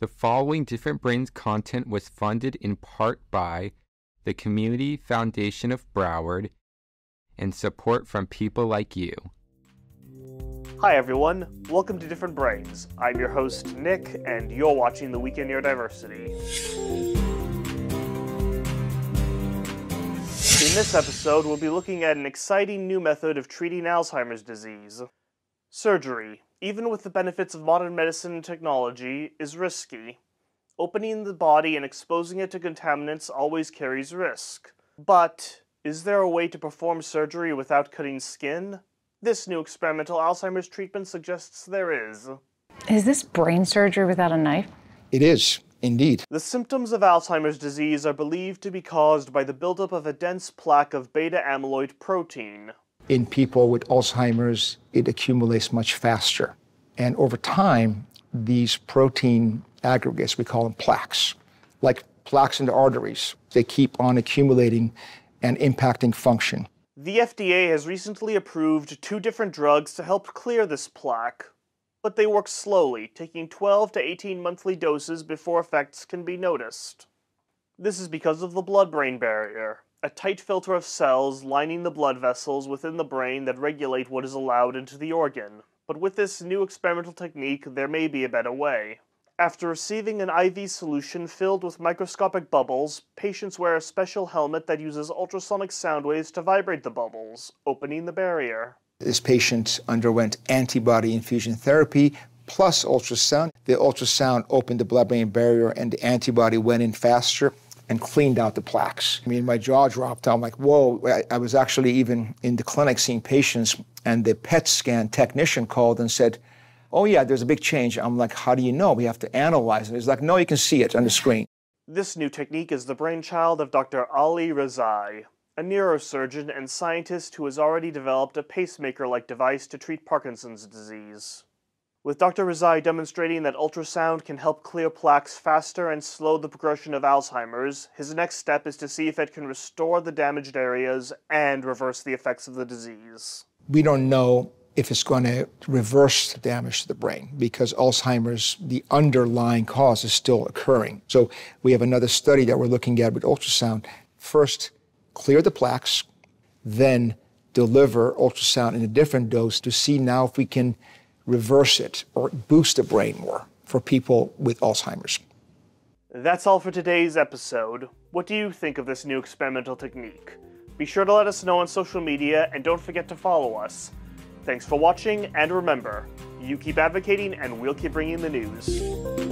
The following Different Brains content was funded in part by the Community Foundation of Broward and support from people like you. Hi everyone, welcome to Different Brains. I'm your host Nick, and you're watching the Week in Neurodiversity. In this episode, we'll be looking at an exciting new method of treating Alzheimer's disease. Surgery, even with the benefits of modern medicine and technology, is risky. Opening the body and exposing it to contaminants always carries risk. But is there a way to perform surgery without cutting skin? This new experimental Alzheimer's treatment suggests there is. Is this brain surgery without a knife? It is, indeed. The symptoms of Alzheimer's disease are believed to be caused by the buildup of a dense plaque of beta amyloid protein. In people with Alzheimer's, it accumulates much faster. And over time, these protein aggregates, we call them plaques, like plaques in the arteries, they keep on accumulating and impacting function. The FDA has recently approved two different drugs to help clear this plaque, but they work slowly, taking 12 to 18 monthly doses before effects can be noticed. This is because of the blood brain barrier, a tight filter of cells lining the blood vessels within the brain that regulate what is allowed into the organ. But with this new experimental technique, there may be a better way. After receiving an IV solution filled with microscopic bubbles, patients wear a special helmet that uses ultrasonic sound waves to vibrate the bubbles, opening the barrier. This patient underwent antibody infusion therapy plus ultrasound. The ultrasound opened the blood brain barrier and the antibody went in faster and cleaned out the plaques. I mean, my jaw dropped. I'm like, whoa. I, I was actually even in the clinic seeing patients, and the PET scan technician called and said, oh yeah, there's a big change. I'm like, how do you know? We have to analyze it. He's like, no, you can see it on the screen. This new technique is the brainchild of Dr. Ali Rezai, a neurosurgeon and scientist who has already developed a pacemaker like device to treat Parkinson's disease. With Dr. Rezai demonstrating that ultrasound can help clear plaques faster and slow the progression of Alzheimer's, his next step is to see if it can restore the damaged areas and reverse the effects of the disease. We don't know if it's going to reverse the damage to the brain because Alzheimer's, the underlying cause is still occurring. So we have another study that we're looking at with ultrasound. First, clear the plaques, then deliver ultrasound in a different dose to see now if we can reverse it or boost the brain more for people with Alzheimer's. That's all for today's episode. What do you think of this new experimental technique? Be sure to let us know on social media and don't forget to follow us. Thanks for watching, and remember, you keep advocating and we'll keep bringing the news.